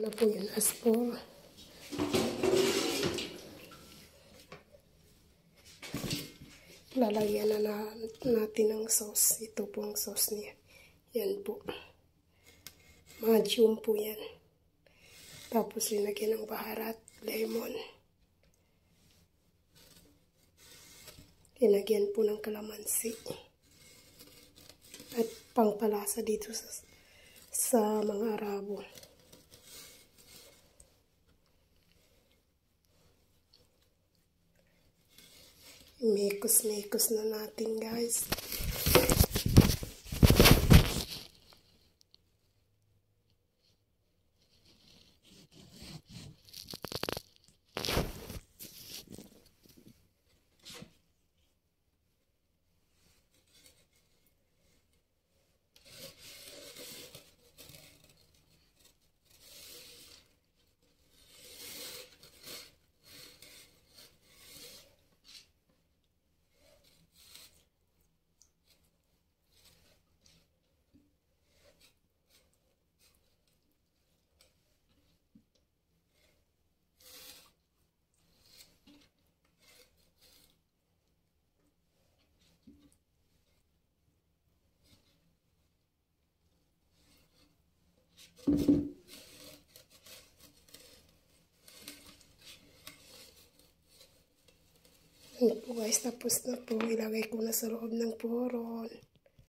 na po yun as for lalagyan na, na natin ng sauce. Ito po ang sauce niya. Yan po. Magium po yan. Tapos linagyan ng baharat, lemon. Linagyan po ng kalamansi. At pangpalasa dito sa, sa mga Arabo. Mekos-mekos na natin guys. Ano po guys, tapos na po. Ilagay ko na sa loob ng poron.